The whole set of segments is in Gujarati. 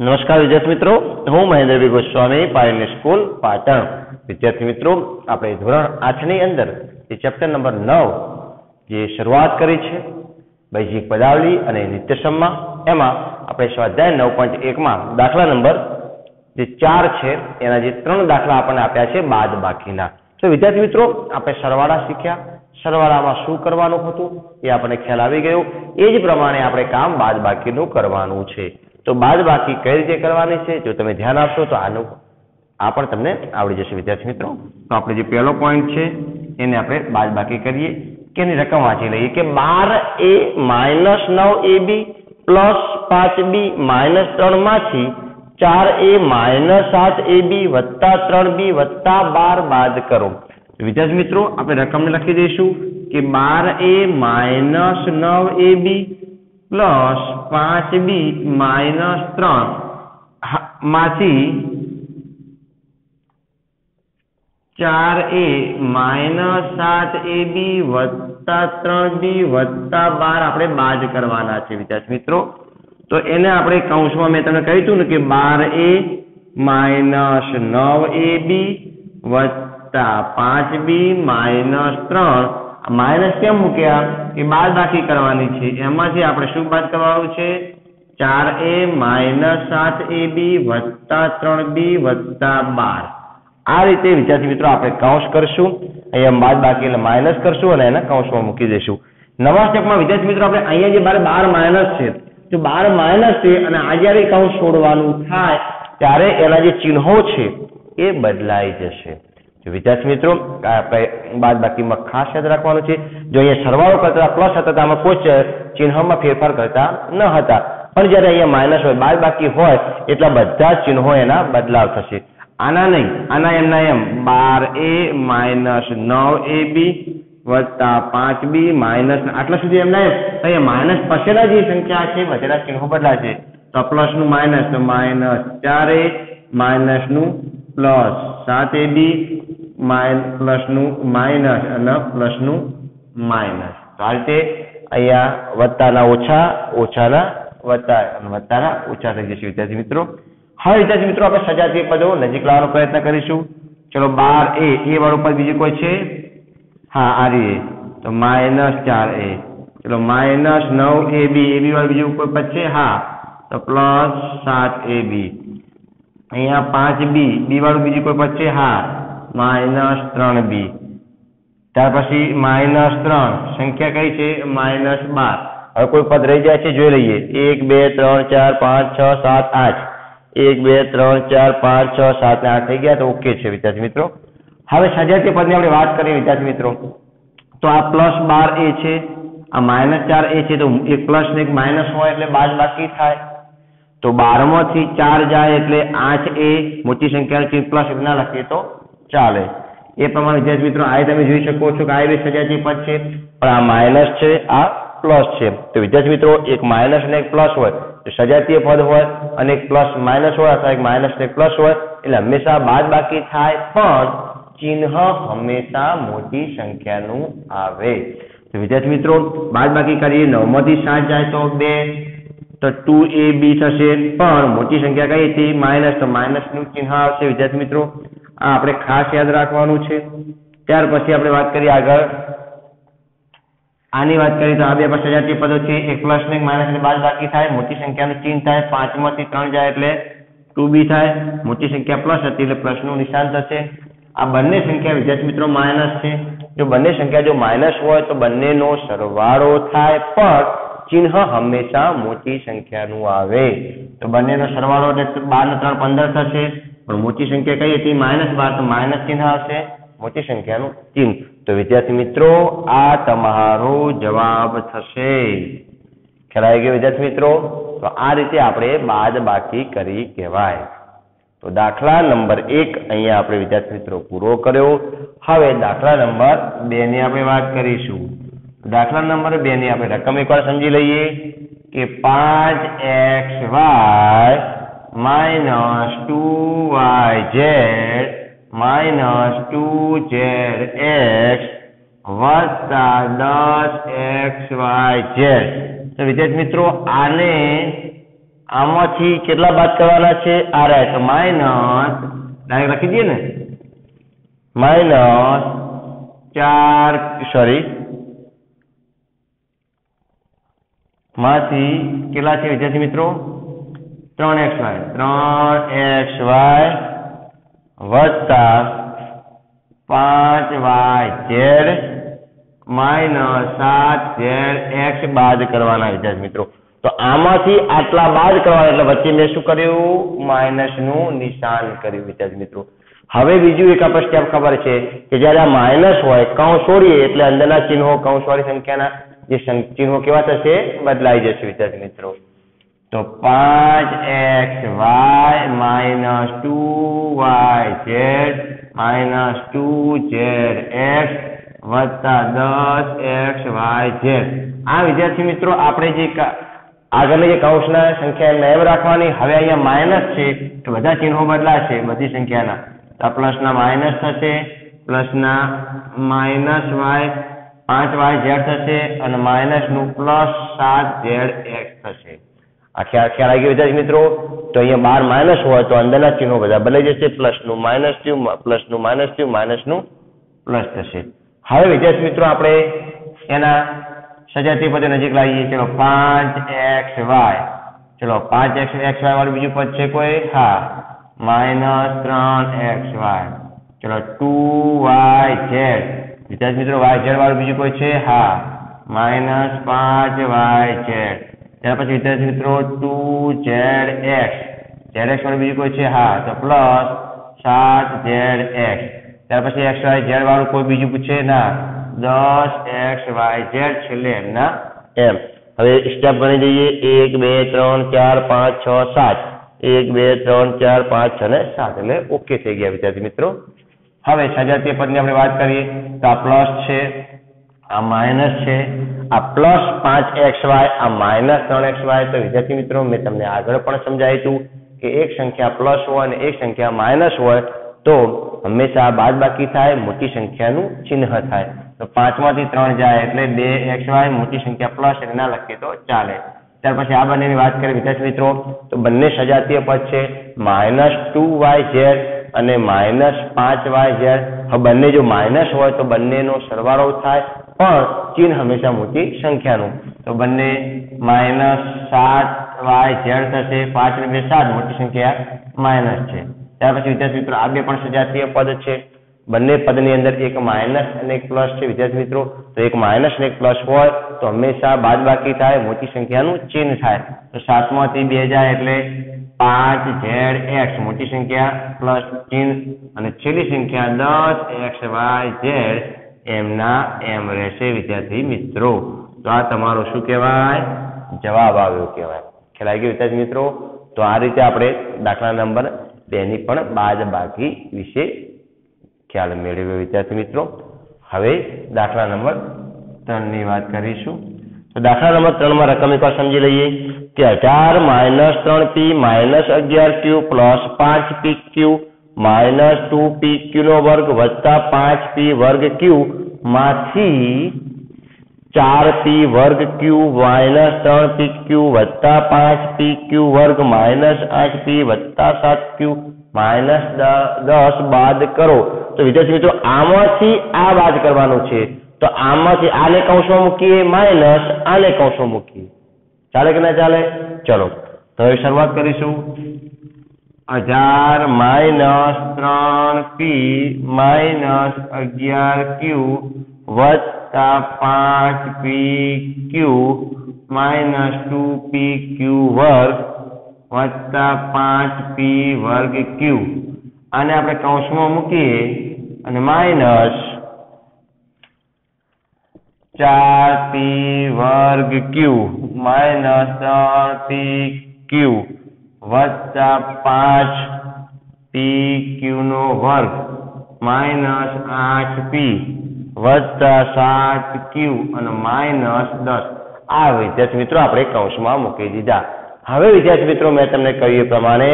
નમસ્કાર વિદ્યાર્થી મિત્રો. હું મહેન્દ્રભાઈ ગોસ્વામી, પાયલની સ્કૂલ, પાટણ. વિદ્યાર્થી મિત્રો, આપણે ધોરણ આઠની અંદર જે ચેપ્ટર નંબર નવ જે શરૂઆત કરી છે બૈજિક પદાવલી અને નિત્યસમમાં, એમાં આપણે સ્વાધ્યાય નવ પોઈન્ટ એકમાં દાખલા નંબર જે ચાર છે, એના જે ત્રણ દાખલા આપણને આપ્યા છે, બાદ બાકીના. તો વિદ્યાર્થી મિત્રો, આપણે સરવાળા શીખ્યા. સરવાળામાં શું કરવાનું હતું? એ આપણને ખ્યાલ આવી ગયો. એ જ પ્રમાણે આપણે કામ બાદ બાકીનું કરવાનું છે. તો બાદ બાકી કઈ રીતે કરવાની છે? જો તમે ધ્યાન આપશો તો આનું આ પણ તમને આવડી જશે, વિદ્યાર્થી મિત્રો. તો આપણે જે પહેલો પોઈન્ટ છે, એને આપણે બાદ બાકી કરીએ. કે એની રકમ વાંચી લઈએ કે બાર એ માઇનસ નવ એ બી પ્લસ પાંચ બી માઇનસ ત્રણમાંથી ચાર એ માઇનસ સાત એ બી વત્તા ત્રણ બી વત્તા બાર બાદ કરો. વિદ્યાર્થી મિત્રો, આપણે રકમને લખી દઈશું કે બાર એ માઇનસ નવ એ બી પ્લસ પાંચ બી માઇનસ ત્રણ. માંથી ચાર એ માઇનસ સાત એ બી વત્તા ત્રણ બી વત્તા બાર આપણે બાદ કરવાના છે વિદ્યાર્થી મિત્રો. તો એને આપણે કૌંસમાં મેં તમને કહ્યું હતું ને કે બાર એ માઇનસ નવ એ બી વત્તા પાંચ બી માઇનસ ત્રણ. માઇનસ કેમ મૂક્યા? કે બાદ બાકી કરવાની છે. એમાંથી આપણે શું બાદ કરવાનું છે? ચાર એ માઇનસ સાત એ બી વત્તા ત્રણ બી વત્તા બાર. આ રીતે, વિદ્યાર્થી મિત્રો, આપણે કૌંસ કરશું. અહીંયા બાદ બાકી એટલે માઇનસ કરશું અને એને કૌંસમાં મૂકી દઈશું. નવા સ્ટેપમાં, વિદ્યાર્થી મિત્રો, આપણે અહીંયા જે બાર બાર માઇનસ છે જો બાર માઇનસ છે અને આ જ્યારે કૌંસ છોડવાનું થાય, ત્યારે એના જે ચિહ્નો છે, એ બદલાઈ જશે. વિદ્યાર્થી મિત્રો આપણે બાદ બાકીમાં ખાસ યાદ રાખવાનું છે. જો અહીંયા સરવાળો કરતા પ્લસ હતા, તો આમાં કોઈ ચિહ્નમાં ફેરફાર કરતા ન હતા. પણ જ્યારે અહીંયા માઇનસ હોય બાદ બાકી હોય, એટલા બધા જ ચિહ્નો એના બદલાવ થશે. આના નહીં, આના એમના એમ. બાર એ માઇનસ નવ એ બી વત્તા પાંચ બી માઇનસ આટલા સુધી એમના એમ. અહીંયા માઇનસ પછેલા જે સંખ્યા છે, વધેલા ચિહ્નો બદલાશે. તો પ્લસનું માઇનસ તો માઇનસ ચાર એ માઇનસનું પ્લસ સાત એ બી પ્લસનું માઇનસ અને પ્લસનું માઇનસ. તો આ રીતે અહીંયા વત્તાના ઓછા, ઓછાના વત્તા અને વત્તાના ઓછા થઈ જશે. વિદ્યાર્થી મિત્રો, હવે વિદ્યાર્થી મિત્રો આપણે સજાતીય પદો નજીક લાવવાનો પ્રયત્ન કરીશું. ચલો, બાર એ એ વાળું પદ બીજું કોઈ છે? હા, આ રીતે. તો માઇનસ ચાર એ. ચલો, માઇનસ નવ એ બી એ બી વાળું બીજું કોઈ પદ છે? હા. તો પ્લસ સાત એ બી. અહીંયા પાંચ બી બી વાળું બીજું કોઈ પદ છે? હા. માઇનસ ત્રણ બી. ત્યાર પછી માઇનસ ત્રણ. સંખ્યા કઈ છે? માઇનસ બાર. હવે કોઈ પદ રહી જાય છે, જોઈ લઈએ. એક, બે, ત્રણ, ચાર, પાંચ, છ, સાત, આઠ. એક, બે, ત્રણ, ચાર, પાંચ, છ, સાત આઠ થઈ ગયા તો ઓકે છે, વિદ્યાર્થી મિત્રો. હવે સજાતીય પદની આપણે વાત કરીએ, વિદ્યાર્થી મિત્રો. તો આ પ્લસ બાર એ છે, આ માઇનસ ચાર એ છે, તો એક પ્લસ ને એક માઇનસ હોય એટલે બાદ બાકી થાય. તો બારમાંથી ચાર જાય એટલે આઠ એ મોટી સંખ્યા પ્લસ ના લખીએ તો ચાલે. એ પ્રમાણે વિદ્યાર્થી મિત્રો, આ તમે જોઈ શકો છો કે આ એવી સજાતીય પદ છે, પણ આ માઇનસ છે, આ પ્લસ છે. તો વિદ્યાર્થી મિત્રો, એક માઇનસ અને એક પ્લસ હોય, તો સજાતીય પદ હોય, અને એક પ્લસ માઇનસ હોય, અથવા એક માઇનસ ને પ્લસ હોય, એટલે હંમેશા બાદ બાકી થાય, પણ ચિહ્ન હંમેશા મોટી સંખ્યાનું આવે. તો વિદ્યાર્થી મિત્રો, બાદ બાકી કરીએ, નવમાંથી સાત જાય તો બે, તો ટુ એ બી થશે, પણ મોટી સંખ્યા કઈ હતી? માઇનસ, તો માઇનસનું ચિહ્ન આવશે. વિદ્યાર્થી મિત્રો આ આપણે ખાસ યાદ રાખવાનું છે. ત્યાર પછી આપણે વાત કરીએ આગળ. આની વાત કરીએ તો આ બે સજાતીય પદો છે. એક પ્લસ ને માઇનસ ને બાદ બાકી થાય. મોટી સંખ્યાનું ચિહ્ન થાય. પાંચમાંથી ત્રણ જાય એટલે ટુ બી થાય. મોટી સંખ્યા પ્લસ હતી એટલે પ્લસનું નિશાન થશે. આ બંને સંખ્યા વિદ્યાર્થી મિત્રો માઇનસ છે. જો બંને સંખ્યા જો માઇનસ હોય તો બંનેનો સરવાળો થાય. પણ ચિહ્ન હંમેશા મોટી સંખ્યાનું આવે. તો બંનેનો સરવાળો એટલે બાર ને ત્રણ પંદર થશે. પણ મોટી સંખ્યા કઈ હતી? માઇનસ બાર, તો માઇનસ ચિહ્ન આવશે. મોટી સંખ્યાનું ચિહ્ન. તો વિદ્યાર્થી મિત્રો, આ તમારો જવાબ થશે. ખ્યાલ આવી ગયો વિદ્યાર્થી મિત્રો? તો આ રીતે આપણે બાદ બાકી કરી કહેવાય. તો દાખલા નંબર એક અહીંયા આપણે વિદ્યાર્થી મિત્રો પૂરો કર્યો. હવે દાખલા નંબર બે ની આપણે વાત કરીશું. દાખલા નંબર બે ની આપણે રકમ એકવાર સમજી લઈએ કે પાંચ x y minus two y z, minus two z x વત્તા દસ એક્સ વાય ઝેડ. તો વિદ્યાર્થી મિત્રો, આને આમાંથી કેટલા બાદ કરવાના છે? આ રાઈટ માઇનસ ડાયરેક્ટ લખી દઈએ ને. માઇનસ ચાર સોરી માંથી કેટલા છે વિદ્યાર્થી મિત્રો? ત્રણ એક્સ વાય. ત્રણ એક્સ વાય વત્તા પાંચ વાય ઝેડ માઇનસ સાત ઝેડ એક્સ બાદ કરવાના વિદ્યાર્થી મિત્રો. તો આમાંથી આટલા બાદ કરવાના, એટલે વચ્ચે મેં શું કર્યું? માઇનસનું નિશાન કર્યું વિદ્યાર્થી મિત્રો. હવે બીજું એક આપણે સ્ટેપ ખબર છે કે જ્યારે આ માઇનસ હોય, કૌંસ છોડીએ એટલે અંદરના ચિહ્નો કૌંસવાળી સંખ્યાના જે ચિહ્નો કેવા થશે? બદલાઈ જશે વિદ્યાર્થી મિત્રો. તો પાંચ x y minus two y z minus two z x વત્તા દસ એક્સ વાય ઝેડ. આ વિદ્યાર્થી મિત્રો, આપણે જે આગળની જે કૌશના સંખ્યા એમ રાખવાની, હવે અહીંયા માઇનસ છે, તો બધા ચિહ્નો બદલાશે, બધી સંખ્યાના. તો પ્લસના માઇનસ થશે, પ્લસના માઇનસ વાય, પાંચ વાય ઝેડ થશે, અને માઇનસનું પ્લસ સાત ઝેડ એક્સ થશે. આ ખ્યાલ ખ્યાલ આવી ગયો વિદ્યાર્થી મિત્રો? તો અહીંયા બાર માઇનસ હોય તો અંદરના ચિહ્નો બધા બદલાઈ જશે. પ્લસનું માઇનસ થયું પ્લસનું માઇનસ થયું માઇનસનું પ્લસ થશે. હવે વિદ્યાર્થી મિત્રો આપણે એના સજાતી પદ નજીક લાવીએ. ચલો, પાંચ એક્સ વાય. ચલો, પાંચ એક્સ એક્સ વાય વાળું બીજું પદ છે કોઈ? હા. માઇનસ ત્રણ એક્સ વાય. ચલો, ટુ વાય ઝેડ. વિદ્યાર્થી મિત્રો, વાય ઝેડ વાળું બીજું કોઈ છે? હા. માઇનસ પાંચ વાય ઝેડ. ત્યાર પછી વિદ્યાર્થી મિત્રો two z x. Z x વાળું બીજું કોઈ છે? હા, તો પ્લસ સાત ઝેડ એક્સ. ત્યાર પછી એક્સ વાય ઝેડ વાળું કોઈ બીજું પૂછે? ના. દસ એક્સ વાય ઝેડ છેલ્લે એમના એમ. હવે સ્ટેપ ગણી જઈએ. એક, બે, ત્રણ, ચાર, પાંચ, છ, સાત. એક, બે, ત્રણ, ચાર, પાંચ, છ ને સાત. એટલે ઓકે થઈ ગયા વિદ્યાર્થી મિત્રો. હવે સજાતીય પદની આપણે વાત કરીએ. તો આ પ્લસ છે, આ માઇનસ છે આ પ્લસ પાંચ એક્સ વાય આ માઇનસ ત્રણ એક્સ વાય તો વિદ્યાર્થી મિત્રો, મેં તમને આગળ પણ સમજાવ્યું હતું કે એક સંખ્યા પ્લસ હોય અને એક સંખ્યા માઇનસ હોય, તો હંમેશા બાદ બાકી થાય, મોટી સંખ્યાનું ચિહ્ન થાય. તો પાંચમાંથી ત્રણ જાય એટલે બે એક્સ વાય મોટી સંખ્યા પ્લસ અને ના લખીએ તો ચાલે. ત્યાર પછી આ બંનેની વાત કરીએ વિદ્યાર્થી મિત્રો. તો બંને સજાતીય પદ છે. માઇનસ ટુ વાય ઝેડ અને માઇનસ પાંચ વાય ઝેડ. બંને જો માઇનસ હોય તો બંનેનો સરવાળો થાય. પણ ચિહ્ન હંમેશા મોટી સંખ્યાનું. તો બંને માઇનસ સાત વાય ઝેડ થશે, પાંચ ને બે સાત, મોટી સંખ્યા માઇનસ છે. ત્યાર પછી વિદ્યાર્થી મિત્રો, આ બે પણ સજાતીય પદ છે. બંને પદની અંદર એક માઇનસ અને એક પ્લસ છે. વિદ્યાર્થી મિત્રો, તો એક માઇનસ અને એક પ્લસ હોય તો હંમેશા બાદબાકી થાય, મોટી સંખ્યાનું ચિહ્ન થાય. તો સાતમાંથી બે જાય એટલે પાંચ ઝેડ એક્સ, મોટી સંખ્યા પ્લસ ચિહ્ન. અને છેલ્લી સંખ્યા દસ એક્સ વાય ઝેડ એમના એમ રહેશે વિદ્યાર્થી મિત્રો. તો આ તમારો શું કહેવાય? જવાબ આવ્યો કહેવાય. ખ્યાલ ગયો વિદ્યાર્થી મિત્રો? તો આ રીતે આપણે દાખલા નંબર બેની પણ બાદ બાકી વિશે ખ્યાલ મેળવ્યો વિદ્યાર્થી મિત્રો. હવે દાખલા નંબર ત્રણની વાત કરીશું. તો દાખલા નંબર ત્રણમાં રકમ એકવાર સમજી લઈએ કે અઢાર માઇનસ ત્રણ પી માઇનસ અગિયાર ક્યુ પ્લસ પાંચ p q minus two p q નો વર્ગ વત્તા પાંચ પી વર્ગ ક્યુ માંથી ચાર પી વર્ગ ક્યુ માઇનસ ત્રણ પી ક્યુ વત્તા પાંચ પી ક્યુ વર્ગ માઇનસ આઠ પી વત્તા સાત ક્યુ માઇનસ દસ બાદ કરો. તો વિદ્યાર્થી મિત્રો, આમાંથી આ બાદ કરવાનું છે. તો આમાંથી આને કૌશમાં મૂકીએ માઇનસ આને કૌશમાં મૂકીએ. ચાલે કે ના ચાલે? ચલો, તો હવે શરૂઆત કરીશું. હજાર માઇનસ ત્રણ પી માઇનસ અગિયાર ક્યુ વત્તા પાંચ p q minus two p q વર્ગ વત્તા પાંચ પી વર્ગ ક્યુ. આને આપણે કૌંસમાં મૂકીએ અને માઇનસ ચાર પી વર્ગ ક્યુ. માઇનસ ત્રણ પી ક્યુ. વત્તા પાંચ પી ક્યુ નો વર્ગ માઇનસ આઠ પી વત્તા સાત ક્યુ અને માઇનસ દસ. આ વિદ્યાર્થી મિત્રો આપણે કૌંસમાં મૂકી દીધા. હવે વિદ્યાર્થી મિત્રો મેં તમને કહ્યું એ પ્રમાણે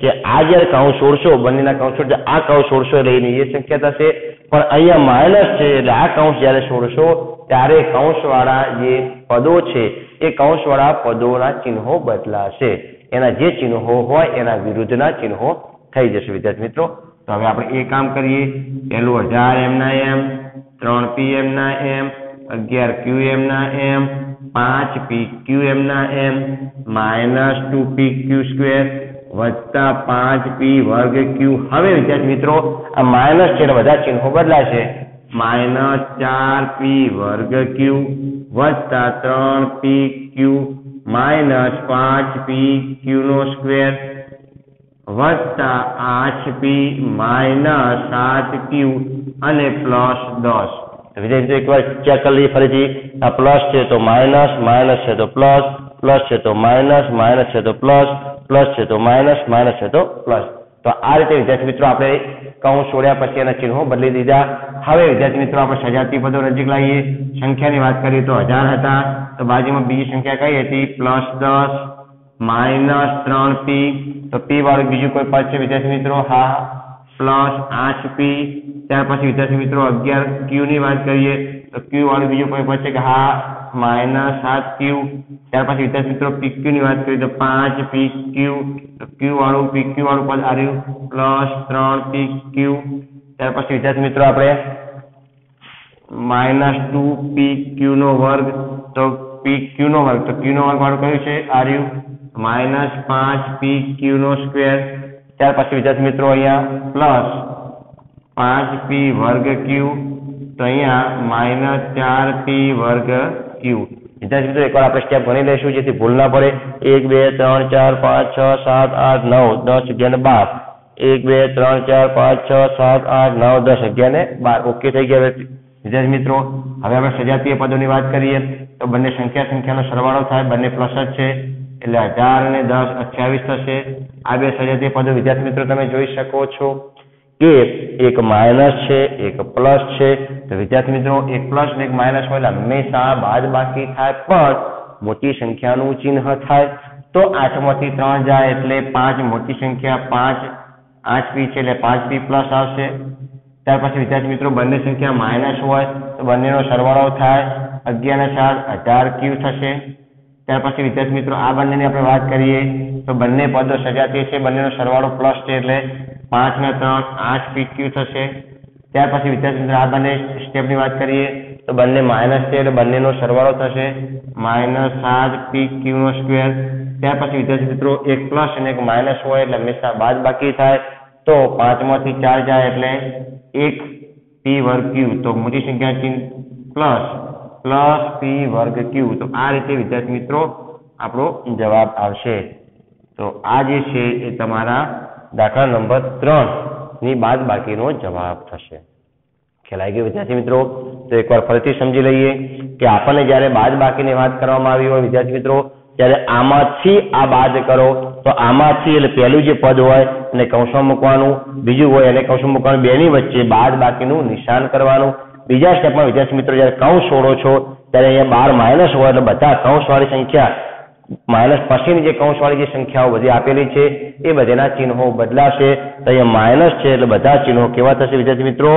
કે આ જ્યારે કૌંસ છોડશો, બંનેના કૌંસ છોડશે આ કૌંસ છોડશો એટલે એની એ સંખ્યા થશે પણ અહીંયા માઇનસ છે એટલે આ કૌંસ જ્યારે છોડશો, ત્યારે કૌંસવાળા જે પદો છે, એ કૌંસવાળા પદોના ચિહ્નો બદલાશે. એના જે ચિહ્નો હોય, એના વિરુદ્ધના ચિહ્નો થઈ જશે. વિદ્યાર્થી મિત્રો, તો હવે આપણે એ કામ કરીએ. પહેલું હજાર એમના એમ ત્રણ પી એમના એમ અગિયાર ક્યુ એમના એમ પાંચ પી ક્યુ એમના એમ minus two p q square વત્તા પાંચ પી વર્ગ ક્યુ હવે વિદ્યાર્થી મિત્રો, આ માઇનસ છે બધા ચિહ્નો બદલાશે. માઇનસ ચાર પી વર્ગ ક્યુ વત્તા ત્રણ પી ક્યુ માઇનસ પાંચ પી ક્યુ નો સ્ક્વેર વત્તા આઠ પી માઇનસ સાત ક્યુ અને પ્લસ દસ. તો વિદ્યાર્થી એકવાર ચેક કરી લઈએ ફરીથી. આ પ્લસ છે તો માઇનસ માઇનસ છે તો પ્લસ પ્લસ છે તો માઇનસ માઇનસ છે તો પ્લસ પ્લસ છે તો માઇનસ માઇનસ છે તો પ્લસ. તો આ રીતે વિદ્યાર્થી મિત્રો આપણે કૌંસ છોડ્યા પછી એના ચિહ્નો બદલી દીધા. હવે વિદ્યાર્થી મિત્રો આપણે સજાતી પદો નજીક લાવીએ. સંખ્યાની વાત કરીએ તો હજાર હતા. તો બાજુમાં બીજી સંખ્યા કઈ હતી? પ્લસ દસ, માઇનસ ત્રણ પી. તો પી વાળું બીજું કોઈ પદ છે વિદ્યાર્થી મિત્રો? હા. પ્લસ આઠ પી. ત્યાર પછી વિદ્યાર્થી મિત્રો અગિયાર ક્યુ ની વાત કરીએ. તો ક્યુ વાળું બીજું કોઈ પદ છે કે હા માઇનસ સાત ક્યુ ત્યાર પછી વિદ્યાર્થી મિત્રો પી ક્યુ ની વાત કરીએ તો પાંચ પી ક્યુ તો ક્યુ વાળું પી ક્યુ વાળું પદ આવ્યું પ્લસ ત્રણ પી ક્યુ ત્યાર પછી વિદ્યાર્થી મિત્રો આપણે માઇનસ ટુ પી ક્યુ નો વર્ગ તો પી ક્યુ નો વર્ગ તો ક્યુ નો વર્ગ વાળું કયું છે આર્યું માઇનસ પાંચ પી ક્યુ નો સ્ક્વેર ત્યાર પછી વિદ્યાર્થી મિત્રો અહીંયા પ્લસ પાંચ પી વર્ગ ક્યુ તો અહીંયા માઇનસ ચાર પી વર્ગ ક્યુ વિદ્યાર્થી મિત્રો, એકવાર આપણે સ્ટેપ ગણી લઈશું. જેથી ભૂલ ના પડે. એક, બે, ત્રણ, ચાર, પાંચ, છ, સાત, આઠ, નવ, દસ, અગિયાર ને બાર. એક, બે, ત્રણ, ચાર, પાંચ, છ, સાત, આઠ, નવ, દસ, અગિયાર ને બાર. ઓકે થઈ ગયા વિદ્યાર્થી મિત્રો, હવે આપણે સજાતીય પદોની વાત કરીએ. તો બંને સંખ્યા સંખ્યાનો સરવાળો થાય. બંને પ્લસ જ છે. એટલે હજાર અને દસ અઠ્યાવીસ થશે. આ બે સજાતીય પદો વિદ્યાર્થી મિત્રો તમે જોઈ શકો છો. કે એક માઇનસ છે, એક પ્લસ છે. તો વિદ્યાર્થી મિત્રો, એક પ્લસ ને એક માઇનસ હોય હંમેશા બાદ બાકી થાય, પણ મોટી સંખ્યાનું ચિહ્ન થાય. તો આઠમાંથી ત્રણ જાય એટલે પાંચ, મોટી સંખ્યા પાંચ, આઠ પી છે એટલે પાંચ પી પ્લસ આવશે. ત્યાર પછી વિદ્યાર્થી મિત્રો, બંને સંખ્યા માઇનસ હોય, તો બંનેનો સરવાળો થાય અગિયાર ને ચાર હજાર ક્યુ થશે. ત્યાર પછી વિદ્યાર્થી મિત્રો, આ બંનેની આપણે વાત કરીએ, તો બંને પદો સજાતીય છે, બંનેનો સરવાળો પ્લસ છે એટલે પાંચ ને ત્રણ, આઠ પી ક્યુ થશે. ત્યાર પછી વિદ્યાર્થી મિત્રો, આ બંને સ્ટેપની વાત કરીએ, તો બંને માઇનસ છે એટલે બંનેનો સરવાળો થશે. માઇનસ સાત પી ક્યુનો સ્ક્વેર ત્યાર પછી વિદ્યાર્થી મિત્રો, એક પ્લસ અને એક માઇનસ હોય એટલે હંમેશા બાદ બાકી થાય. તો પાંચમાંથી ચાર જાય એટલે એક પી વર્ગ ક્યુ તો મોટી સંખ્યા ચિહ્ન પ્લસ પ્લસ પી વર્ગ ક્યુ તો આ રીતે વિદ્યાર્થી મિત્રો, આપણો જવાબ આવશે. તો આ જે છે એ તમારા દાખલા નંબર ત્રણની બાદ બાકીનો જવાબ થશે. ખ્યાલ ગયો વિદ્યાર્થી મિત્રો. તો એકવાર ફરીથી સમજી લઈએ કે આપણને જ્યારે બાદ બાકીની વાત કરવામાં આવી હોય વિદ્યાર્થી મિત્રો, ત્યારે આમાંથી આ બાદ કરો. તો આમાંથી એટલે પહેલું જે પદ હોય એને કૌંસમાં મૂકવાનું, બીજું હોય એને કૌંસમાં મૂકવાનું, બેની વચ્ચે બાદ બાકીનું નિશાન કરવાનું. બીજા સ્ટેપમાં વિદ્યાર્થી મિત્રો જ્યારે કૌંસ છોડો છો, ત્યારે અહીંયા બાર માઇનસ હોય એટલે બધા કૌંસવાળી સંખ્યા માઇનસ પછીની જે કૌંસવાળી જે સંખ્યાઓ બધી આપેલી છે, એ બધાના ચિહ્નો બદલાશે. તો અહીંયા માઇનસ છે એટલે બધા ચિહ્નો કેવા થશે વિદ્યાર્થી મિત્રો?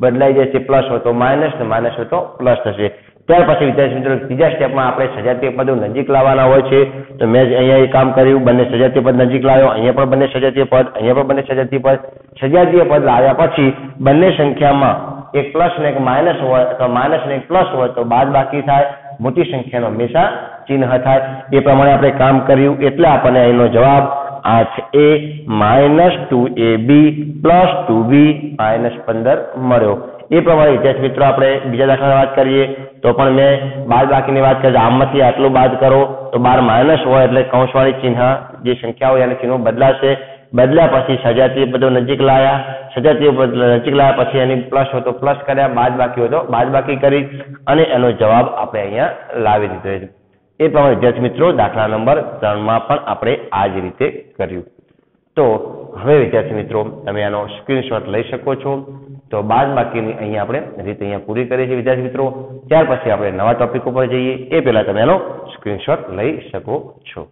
બદલાઈ જશે, પ્લસ હોય તો માઇનસ ને માઇનસ હોય તો પ્લસ થશે. ત્યાર પછી વિદ્યાર્થી મિત્રો, ત્રીજા સ્ટેપમાં આપણે સજાતીય પદો નજીક લાવવાના હોય છે. તો મેં જ અહીંયા એ કામ કર્યું, બંને સજાતીય પદ નજીક લાવ્યો, અહીંયા પણ બંને સજાતીય પદ, અહીંયા પણ બંને સજાતીય પદ. સજાતીય પદ લાવ્યા પછી બંને સંખ્યામાં એક પ્લસ ને એક માઇનસ હોય અથવા માઇનસ ને એક પ્લસ હોય તો બાદ બાકી થાય. મોટી સંખ્યાનો હંમેશા ચિહ્ન થાય. એ પ્રમાણે આપણે કામ કર્યું એટલે આપણને અહીંનો જવાબ આઠ a minus two a b plus two b minus પંદર મળ્યો. એ પ્રમાણે વિદ્યાર્થી મિત્રો આપણે બીજા દાખલાની વાત કરીએ તો પણ મેં બાદ બાકીની વાત કરી. આમમાંથી આટલું બાદ કરો તો બાર માઇનસ હોય એટલે કૌંસવાળી ચિહ્ન જે સંખ્યા હોય એના ચિહ્નો બદલાશે. બદલ્યા પછી સજાતીય પદો નજીક લાયા. સજાતીય પદ નજીક લાયા પછી એની પ્લસ હોય તો પ્લસ કર્યા. બાદ બાકી હોય તો બાદ બાકી કરી અને એનો જવાબ આપણે અહીંયા લાવી દીધો એ પ્રમાણે વિદ્યાર્થી મિત્રો, દાખલા નંબર ત્રણમાં પણ આપણે આ જ રીતે કર્યું. તો હવે વિદ્યાર્થી મિત્રો, તમે આનો સ્ક્રીનશોટ લઈ શકો છો. તો બાદ બાકીની અહીંયા આપણે રીત અહીંયા પૂરી કરી છે વિદ્યાર્થી મિત્રો. ત્યાર પછી આપણે નવા ટોપિક ઉપર જઈએ. એ પહેલાં તમે એનો સ્ક્રીનશોટ લઈ શકો છો.